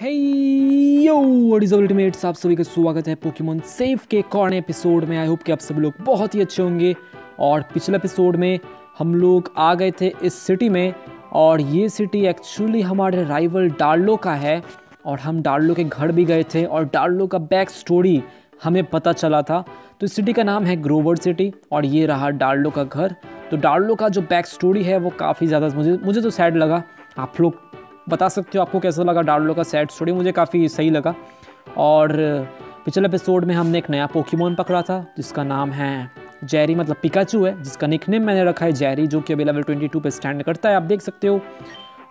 यो ultimates आप सभी का स्वागत है पोकेमोन सेफ़ के और एपिसोड में। आई होप कि आप सभी लोग बहुत ही अच्छे होंगे। और पिछले एपिसोड में हम लोग आ गए थे इस सिटी में। और ये सिटी एक्चुअली हमारे राइवल डार्लो का है। और हम डार्लो के घर भी गए थे। और डार्लो का बैक स्टोरी हमें पता चला था। तो इस सिटी का नाम है ग्रोवर सिटी और ये रहा डार्लो का घर। तो डार्लो का जो बैक स्टोरी है वो काफ़ी ज़्यादा मुझे मुझे तो सैड लगा। आप लोग बता सकते हो आपको कैसा लगा डार्लो का सैड स्टोरी मुझे काफ़ी सही लगा। और, पिछले एपिसोड में हमने एक नया पोकेमोन पकड़ा था, जिसका नाम है जैरी मतलब पिकाचू है, जिसका निकनेम मैंने रखा है जैरी जो कि अभी लेवल 22 पे स्टैंड करता है, आप देख सकते हो।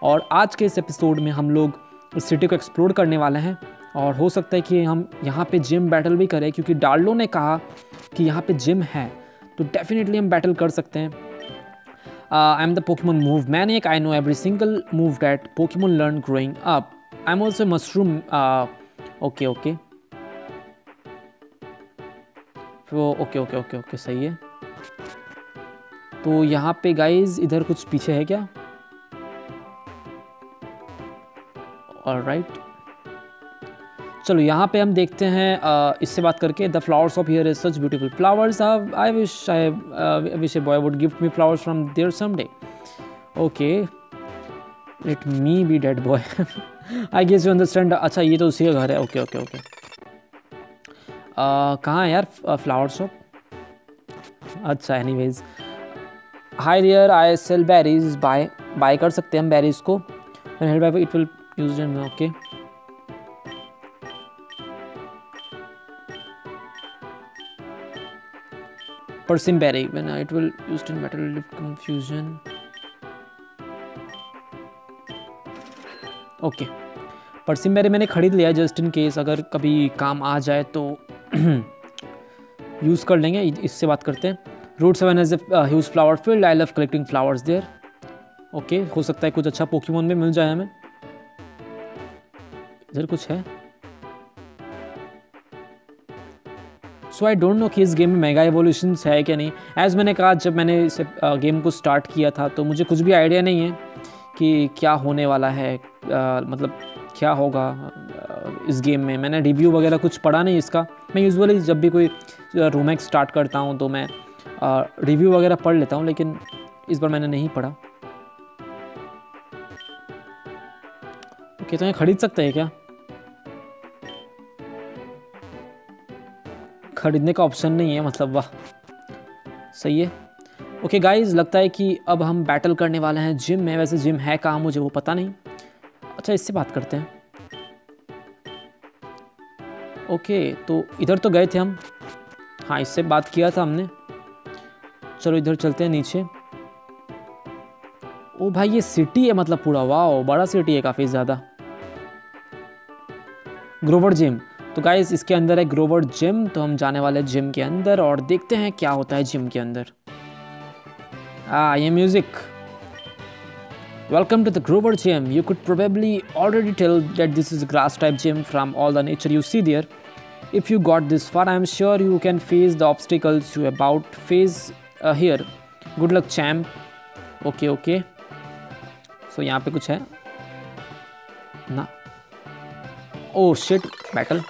और आज के इस एपिसोड में हम लोग इस सिटी को एक्सप्लोर करने वाले हैं। और हो सकता है कि हम यहाँ पे जिम बैटल भी करें, क्योंकि डार्लो ने कहा कि यहाँ पे जिम है तो डेफिनेटली हम बैटल कर सकते हैं। I am the Pokemon move maniac I know every single move that Pokemon learn growing up I am also mushroom okay okay okay okay okay okay सही है। तो यहाँ पे गाइज़ इधर कुछ पीछे है क्या? और राइट चलो, यहाँ पे हम देखते हैं इससे बात करके the flowers of here is such beautiful flowers I wish I wish a boy would gift me flowers from there someday okay let me be dead boy I guess you understand अच्छा ये तो उसी का घर है. Okay okay okay कहाँ है यार फ्लावर शॉप अच्छा anyways hi here I sell berries buy buy कर सकते हैं हम बेरीज को. It will use okay Persim berry when it will used in metal lift confusion. Okay persim berry मैंने खरीद लिया जस्ट इन केस अगर कभी काम आ जाए तो यूज़ कर लेंगे। इससे बात करते हैं। Route seven has huge flower field I love collecting flowers there okay हो सकता है कुछ अच्छा पोकेमोन में मिल जाए हमें। इधर कुछ है। सो आई डोंट नो कि इस गेम में मेगा एवोल्यूशन है क्या नहीं। एज़ मैंने कहा जब मैंने इसे गेम को स्टार्ट किया था तो मुझे कुछ भी आइडिया नहीं है कि क्या होने वाला है आ, मतलब क्या होगा इस गेम में। मैंने रिव्यू वगैरह कुछ पढ़ा नहीं इसका। मैं यूजुअली जब भी कोई रोमैक्स स्टार्ट करता हूँ तो मैं रिव्यू वगैरह पढ़ लेता हूँ लेकिन इस बार मैंने नहीं पढ़ा। ओके तो ये खरीद सकते हैं क्या? खरीदने का ऑप्शन नहीं है मतलब वाह। सही है। ओके गाइस लगता है कि अब हम बैटल करने वाले हैं जिम में। वैसे जिम है कहाँ, मुझे वो पता नहीं। अच्छा इससे बात करते हैं। ओके तो इधर तो गए थे हम। हाँ इससे बात किया था हमने। चलो, इधर चलते हैं नीचे। ओ भाई, ये सिटी है मतलब पूरा। वाह बड़ा सिटी है काफ़ी ज़्यादा। ग्रोवर जिम तो गाइस इसके अंदर है ग्रोवर जिम तो हम जाने वाले जिम के अंदर और देखते हैं क्या होता है जिम के अंदर। आ ये music welcome to the Grover gym you could probably already tell that this is grass type gym from all the nature you see there if you got this far i'm sure you can face the obstacles you about face uh, here. Good luck champ. Okay okay. So यहाँ पे कुछ है। ना। Oh shit battle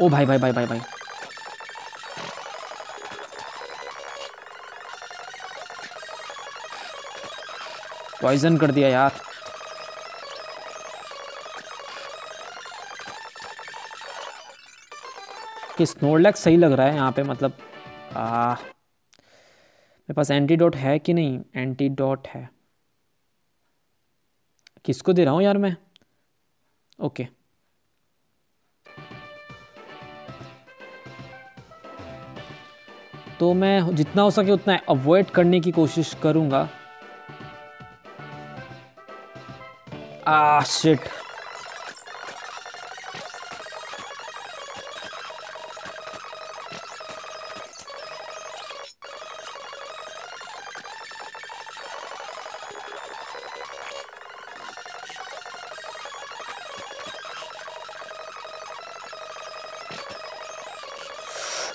ओ, भाई भाई भाई भाई भाई। पॉइजन कर दिया यार। कि स्नोरलैक सही लग रहा है यहाँ पे मतलब आ, मेरे पास एंटीडोट है कि नहीं? एंटीडोट है। किसको दे रहा हूँ यार मैं? ओके तो मैं जितना हो सके उतना अवॉइड करने की कोशिश करूँगा आ, shit.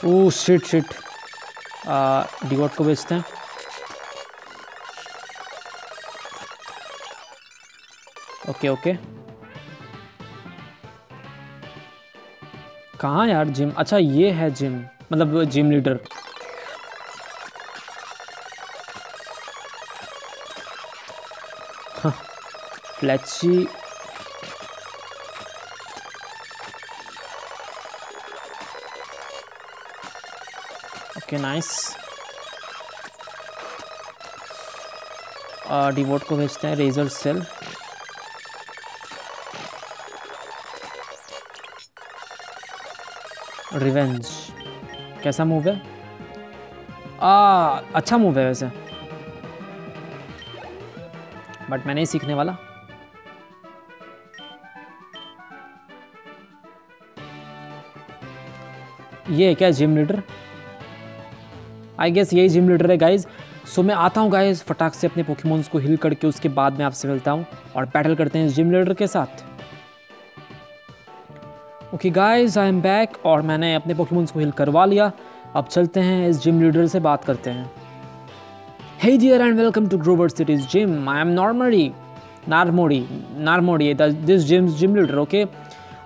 Oh shit shit Dewott को बेचते हैं ओके ओके कहाँ यार जिम अच्छा ये है जिम मतलब जिम लीडर फ्लैची ओके नाइस डिवोट को भेजते हैं रेजर सेल रिवेंज कैसा मूव है? आ, अच्छा मूव है वैसे. बट मैं नहीं सीखने वाला. ये क्या जिम लीडर आई गेस यही जिम लीडर है गाइज़ सो मैं आता हूँ गाइज़ फटाक से अपने पोकेमोन्स को हिल करके उसके बाद मैं आपसे मिलता हूँ और बैटल करते हैं जिम लीडर के साथ. Okay guys I am back और मैंने अपने पोकेमोन्स को हिल करवा लिया. अब चलते हैं इस जिम लीडर से बात करते हैं. Hey dear and welcome to Grover City's gym. I am Normally, Narmori, Narmori, this gym's gym leader, okay?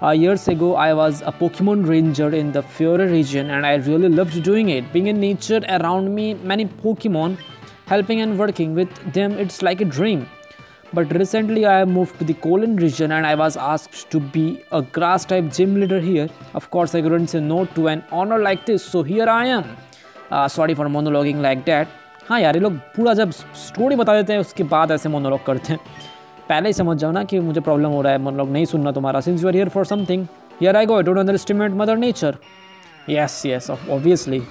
Uh, years ago, I was a Pokemon Ranger in the Fiore region and I really loved doing it. Being in nature around me, many Pokemon, helping and working with them, it's like a dream. But recently, I moved to the Colon region and I was asked to be a grass type gym leader here. Of course, I couldn't say no to an honor like this, so here I am. Uh, sorry for monologuing like that. हाँ यार ये लोग पूरा जब story बता देते हैं उसके बाद ऐसे मोनोलॉग करते हैं पहले ही समझ जाओ ना कि मुझे प्रॉब्लम हो रहा है मोनोलॉग नहीं सुनना तुम्हारा। Since you are here for something here I go I don't underestimate mother nature yes yes obviously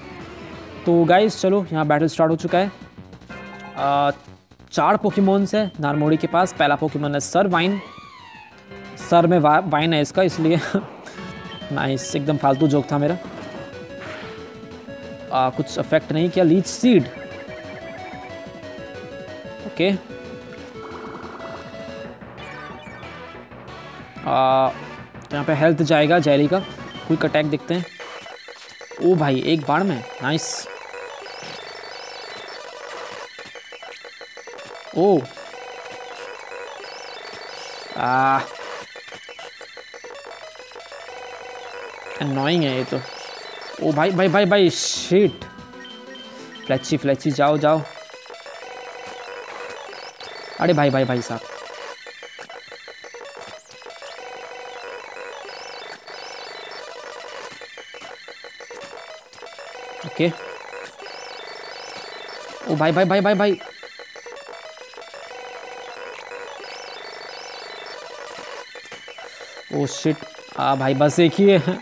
तो गाइस चलो यहाँ बैटल स्टार्ट हो चुका है। आ, चार पोकीमोन्स है नारमोड़ी के पास। पहला पोकीमोन है सर वाइन सर में वा, वाइन है इसका इसलिए नाइस एकदम फालतू जोक था मेरा। आ, कुछ अफेक्ट नहीं किया। लीच सीड ओके यहाँ पे हेल्थ जाएगा जैरी का। क्विक अटैक देखते हैं। ओ भाई, एक बार में। नाइस ओ। आ। Annoying है ये तो। ओ भाई भाई भाई भाई शिट फ्लैची फ्लैची जाओ जाओ। अरे भाई भाई भाई साहब। ओके। ओ भाई भाई भाई भाई भाई। ओ शिट आ भाई बस एक ही है।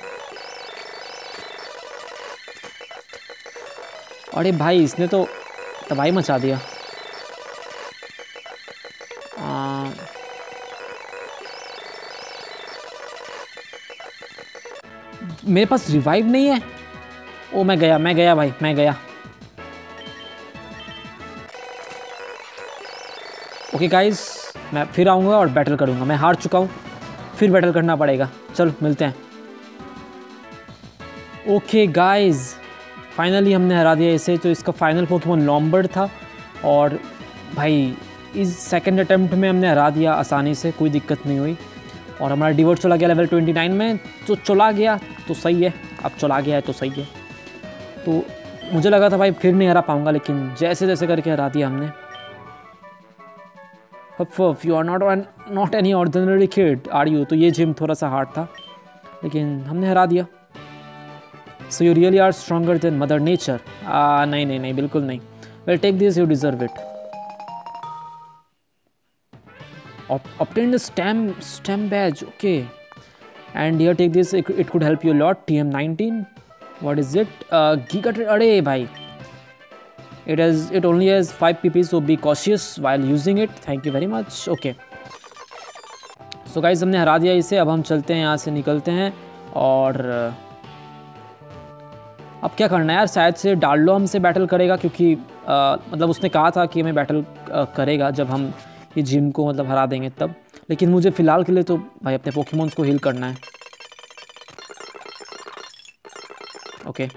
अरे भाई इसने तो तबाही मचा दिया। आ, मेरे पास रिवाइव नहीं है? ओ, मैं गया मैं गया भाई, मैं गया। ओके गाइस मैं फिर आऊँगा और बैटल करूँगा। मैं हार चुका हूँ, फिर बैटल करना पड़ेगा। चलो, मिलते हैं। ओके गाइस फाइनली हमने हरा दिया इसे। तो इसका फाइनल पोकेमोन लॉम्बर्ड था और भाई, इस सेकंड अटेम्प्ट में हमने हरा दिया आसानी से, कोई दिक्कत नहीं हुई। और हमारा डिवर्ट चला गया लेवल 29 में तो चला गया तो सही है। अब चला गया है तो सही है। तो मुझे लगा था भाई फिर नहीं हरा पाऊँगा लेकिन जैसे जैसे करके हरा दिया हमने। You are not not any ordinary kid are you तो ये जिम थोड़ा सा हार्ड था लेकिन हमने हरा दिया। So you really are stronger than mother nature नहीं नहीं नहीं बिल्कुल नहीं। Well take this you deserve it obtain the stem stem badge okay. And here take this it, it could help you a lot. Tm19 what is it? Uh giga अरे भाई। It has it only has 5 pp so be cautious while using it. Thank you very much. Okay. So guys हमने हरा दिया इसे अब हम चलते हैं यहाँ से निकलते हैं और अब क्या करना है यार? शायद से डाल्डो हमसे बैटल करेगा क्योंकि आ, मतलब उसने कहा था कि हमें बैटल करेगा जब हम ये जिम को मतलब हरा देंगे तब। लेकिन मुझे फ़िलहाल के लिए तो भाई अपने पोकेमोन्स को हील करना है। ओके।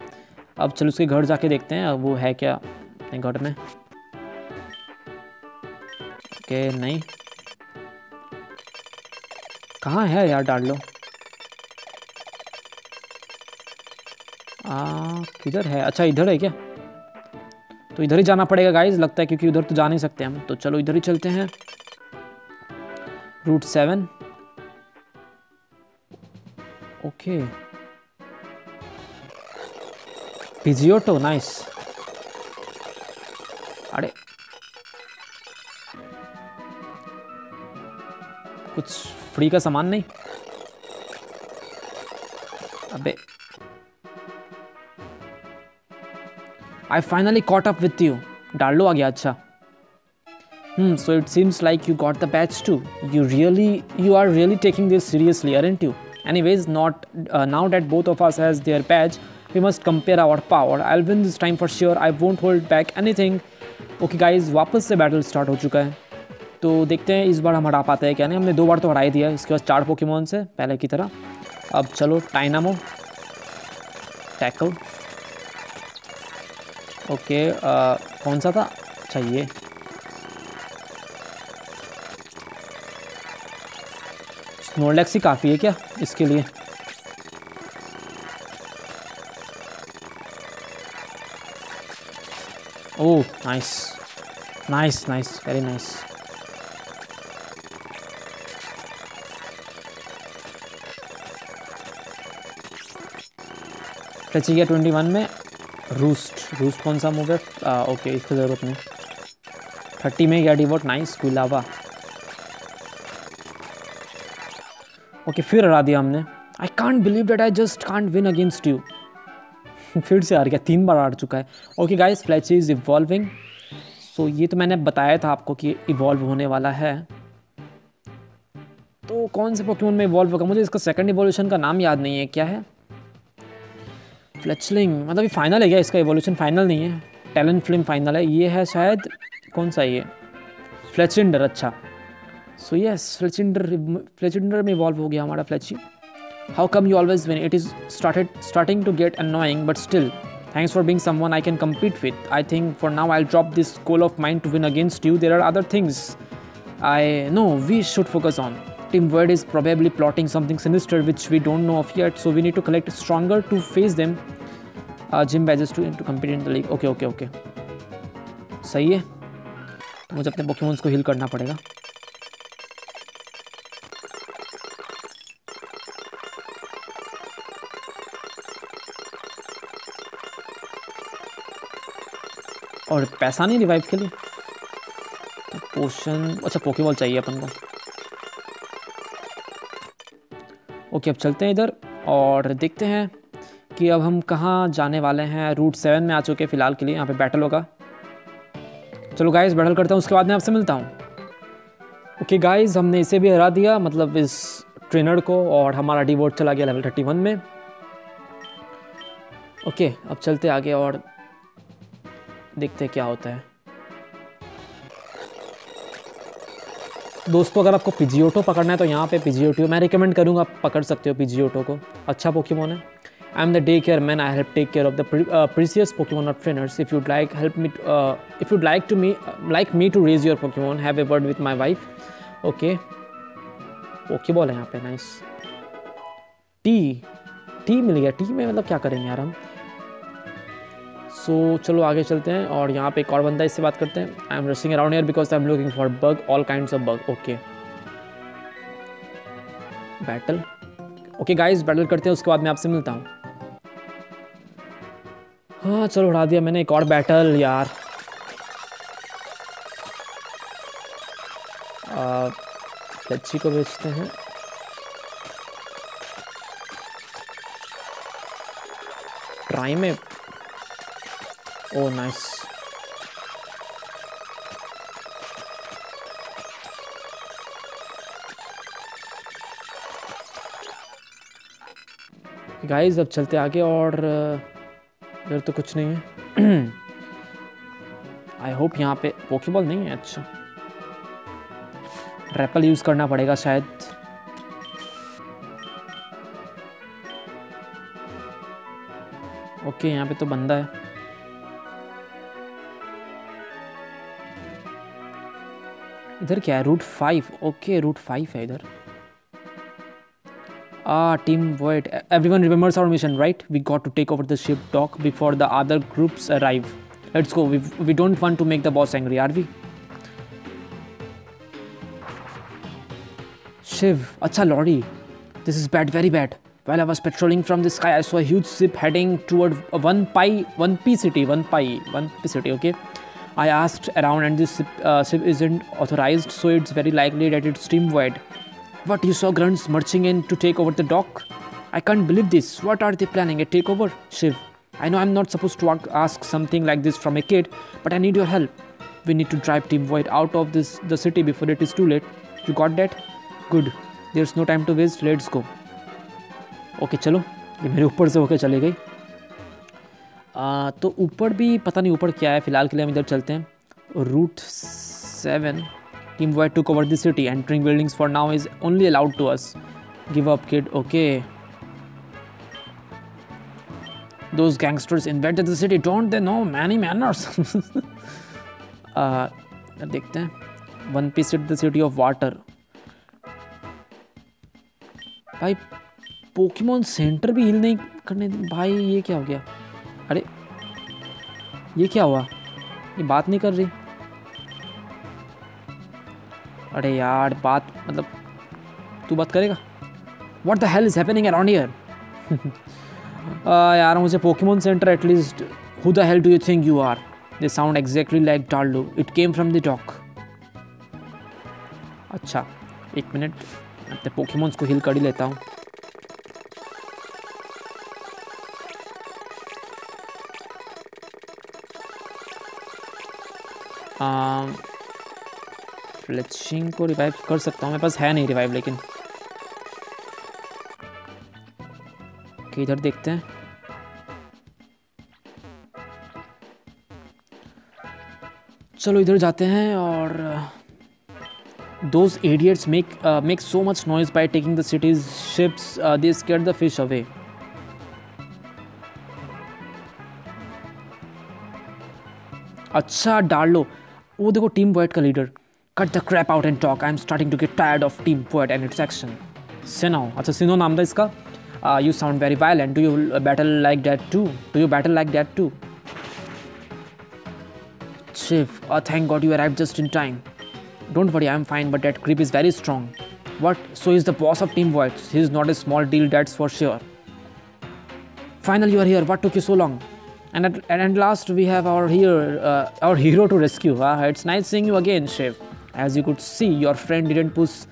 अब चलो उसके घर जाके देखते हैं, वो है क्या अपने घर में? ओके, नहीं। कहाँ है यार डाल लो किधर है? अच्छा इधर है क्या? तो इधर ही जाना पड़ेगा गाइज़ लगता है क्योंकि उधर तो जा नहीं सकते हम। तो चलो इधर ही चलते हैं। Route seven okay. Pidgeotto nice अरे कुछ फ्री का सामान नहीं? अबे। I finally caught up with you डालो आ गया अच्छा। हम्म so it seems like you got the badge too you really you are really taking this seriously aren't you anyways not now that both of us has their badge we must compare our power. I'll win this time for sure. I won't hold back anything. Okay guys वापस से battle start हो चुका है। तो देखते हैं इस बार हम हरा पाते हैं क्या नहीं। हमने दो बार तो हराई दिया इसके बाद चार पोकेमोन से पहले की तरह। अब चलो टाइनामो टैकल ओके आ, कौन सा था? अच्छा ये। स्नोलैक्स ही काफ़ी है क्या इसके लिए? ओह nice nice nice very nice टची गया ट्वेंटी वन में रूस्ट रूस्ट कौन सा मूव है? ओके इसकी ज़रूरत नहीं। थर्टी में गया डिवोट नाइस गुलाबा। ओके फिर हरा दिया हमने। I can't believe that I just can't win against you फिर से हार गया, तीन बार हार चुका है। Okay guys Fletch is evolving so ये तो मैंने बताया था आपको कि इवॉल्व होने वाला है। तो कौन से पोकेमोन में इवॉल्व होगा? मुझे इसका सेकंड इवोल्यूशन का नाम याद नहीं है, क्या है? फ्लैचलिंग मतलब ये फाइनल है क्या? इसका इवोल्यूशन फाइनल नहीं है। टैलेंट फ़िल्म फाइनल है। ये है शायद, कौन सा ये? फ्लेचिंडर अच्छा। सो यस फ्लेचिंडर फ्लेचिंडर में इवॉल्व हो गया हमारा फ्लेची How come you always win it is started starting to get annoying but still thanks for being someone I can compete with I think for now I drop this goal of mind to win against you there are other things I know we should focus on Team Word is probably plotting something sinister which we don't know of yet, so we need to collect stronger to face them. Uh, gym badges to, to compete in the league. Okay, okay, okay. सही है तो मुझे अपने Pokemons को हिल करना पड़ेगा और पैसा नहीं रिवाइव के लिए? तो पोशन अच्छा पोकेबॉल चाहिए अपन को। ओके अब चलते हैं इधर और देखते हैं कि अब हम कहाँ जाने वाले हैं। रूट सेवन में आ चुके हैं फ़िलहाल के लिए, यहाँ पे बैटल होगा। चलो गाइस बैटल करता हूँ, उसके बाद मैं आपसे मिलता हूँ। ओके गाइस हमने इसे भी हरा दिया मतलब इस ट्रेनर को और हमारा डिवोट चला गया लेवल थर्टी वन में। ओके अब चलते आगे और देखते हैं क्या होता है। दोस्तों, अगर आपको पिजियोटो पकड़ना है तो यहाँ पे पिजियोटो मैं रिकमेंड करूँगा, आप पकड़ सकते हो पिजियोटो को। अच्छा पोकेमोन है। I am the day care man I help take care of the precious Pokemon of trainers if you'd like help me if you'd like to me like me to raise your Pokemon have a word with my wife okay okay ball है यहाँ पे nice T T मिल गया। T में मतलब क्या करेंगे यार हम? सो so, चलो आगे चलते हैं और यहाँ पे एक और बंदा इससे बात करते हैं। I am rushing around here because I am looking for bug all kind of bug okay battle okay guys battle करते हैं उसके बाद मैं आपसे मिलता हूँ। हाँ चलो उड़ा दिया मैंने एक और बैटल यार। लच्छी को बेचते हैं। ट्राई में? Oh, nice. गाइस अब चलते आगे और इधर तो कुछ नहीं है। आई होप यहाँ पे पोकेबॉल नहीं है अच्छा। रैपल यूज़ करना पड़ेगा शायद। ओके यहाँ पे तो बंदा है। इधर क्या है? Route five okay route five है इधर। आ team white everyone remembers our mission right we got to take over the ship talk before the other groups arrive let's go we don't want to make the boss angry are we shiv अच्छा Laurie this is bad very bad well I was patrolling from the sky I saw huge ship heading toward one pie one P city one pie one P city okay? I asked around, and this ship, uh, ship isn't authorized, so it's very likely that it's Team Void. What you saw grunts marching in to take over the dock? I can't believe this. What are they planning? A takeover? Shiv. I know I'm not supposed to ask something like this from a kid, but I need your help. We need to drive Team Void out of this the city before it is too late. You got that? Good. There's no time to waste. Let's go. Okay okay, चलो ये मेरे ऊपर से होकर चले गई तो ऊपर भी, पता नहीं ऊपर क्या है, फ़िलहाल के लिए हम इधर चलते हैं। Route seven team white to cover the city entering buildings for now is only allowed to us give up kid okay those gangsters in the city don't they know many manners देखते हैं। One piece it the city of water भाई Pokemon center भी हिल नहीं करने भाई, ये क्या हो गया? अरे, ये क्या हुआ? ये बात नहीं कर रही। अरे यार, बात मतलब तू बात करेगा? What the hell is happening around here यार, मुझे Pokemon center at least who the hell do you think you are they sound exactly like डाल्डो it came from the dock अच्छा एक मिनट अपने पोकेमोन्स को हिल कर ही लेता हूँ। फ्लेचिंग को रिवाइव कर सकता हूँ, मेरे पास है नहीं रिवाइव लेकिन। इधर देखते हैं। चलो, इधर जाते हैं और those idiots make make so much noise by taking the city's ships they scare the fish away अच्छा डाल। वो देखो टीम वाइट का leader Cut the crap out and talk. I'm starting to get tired of Team Poet and its action. Sino. अच्छा सिनो नाम था इसका uh, You sound very violent. Do you battle like that too? Do you battle like that too? Shiv, oh, thank God you arrived just in time. Don't worry, I'm fine, but that creep is very strong. What? So he's the boss of Team Void. He's not a small deal, that's for sure. Finally, you are here. What took you so long? And at, and last, we have our here, uh, our hero to rescue. Uh, it's nice seeing you again, Shiv. As you could see, your friend didn't push,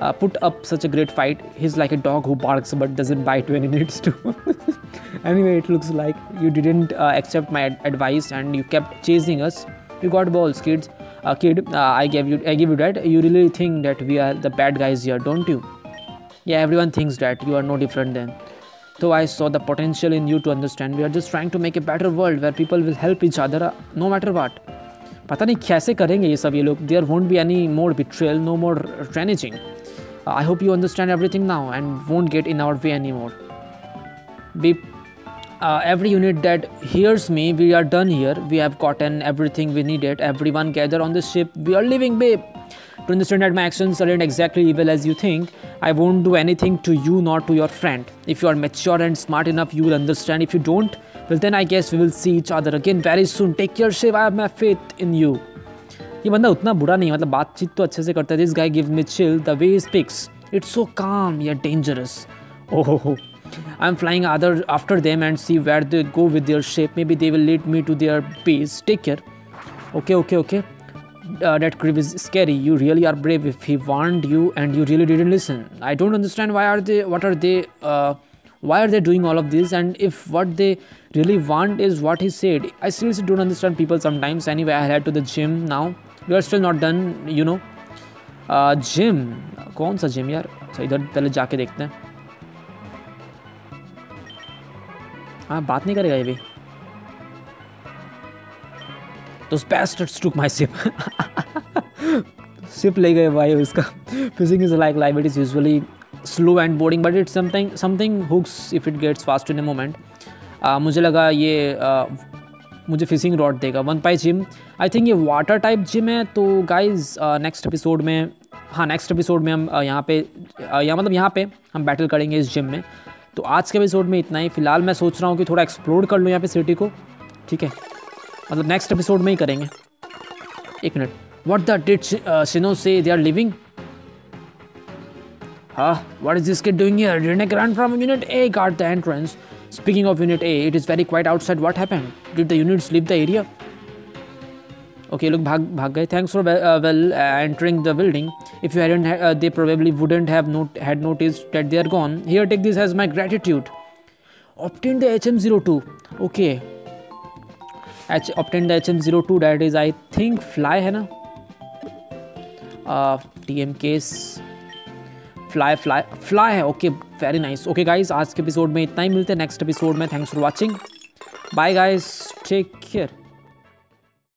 uh, put up such a great fight. He's like a dog who barks but doesn't bite when he needs to. anyway, it looks like you didn't uh, accept my ad- advice and you kept chasing us. You got balls, kids. Uh, kid, uh, I gave you, I give you that. You really think that we are the bad guys here, don't you? Yeah, everyone thinks that you are no different then. Though I saw the potential in you to understand, we are just trying to make a better world where people will help each other uh, no matter what. पता नहीं कैसे करेंगे ये सब ये लोग there won't be any more betrayal no more training I hope you understand everything now and won't get in our way any more be every unit that hears me we are done here we have gotten everything we needed everyone gather on the ship we are leaving babe to understand that my actions aren't exactly evil as you think i won't do anything to you nor to your friend if you are mature and smart enough you will understand if you don't Well, then I guess we will see each other again very soon. Take care, Shiv. I have my faith in you. ये बंदा उतना बुरा नहीं मतलब बातचीत तो अच्छे से करता है this guy give me chill the way he speaks it's so calm या डेंजरस ओहो हो I am flying other after them and see where they go with their shape may be they will lead me to their base take care okay okay okay Uh, that creep is scary. You really are brave. If he warned you and you really didn't listen, I don't understand why are they. What are they? Uh, why are they doing all of this and if what they really want is what he said i seriously don't understand people sometimes anyway i head to the gym now we are still not done you know uh, gym कौन सा gym यार अच्छा इधर पहले जाके देखते हैं हाँ बात नहीं करेगा ये भी Those bastards took my ship. ship ले गए भाई उसका is like life. It is usually slow and boring but it's something something hooks if it gets fast in a moment. आ, मुझे लगा ये आ, मुझे फिशिंग रॉड देगा। One pie gym I think ये वाटर टाइप जिम है तो guys next episode में हाँ नेक्स्ट एपिसोड में हम आ, यहाँ पे आ, या मतलब यहाँ पे हम बैटल करेंगे इस जिम में। तो आज के एपिसोड में इतना ही। फ़िलहाल मैं सोच रहा हूँ कि थोड़ा एक्सप्लोर कर लूँ यहाँ पे सिटी को। ठीक है? मतलब नेक्स्ट एपिसोड में ही करेंगे। एक मिनट वट द डिट सिनो से दे आर लिविंग हा what is this doing from unit A guard the entrance speaking of unit A it is very quiet outside what happen did the units leave the area okay लोग भाग भाग गए। Thanks for well entering the building if you they probably wouldn't have not had notice that they are gone here take this has my gratitude obtain the H zero two okay the HM02. Okay. H obtain the HM02. That is, I think, fly है ना? T M case fly fly fly है okay very nice okay guys आज के episode में इतना ही मिलते हैं नेक्स्ट एपिसोड में thanks for watching bye guys take care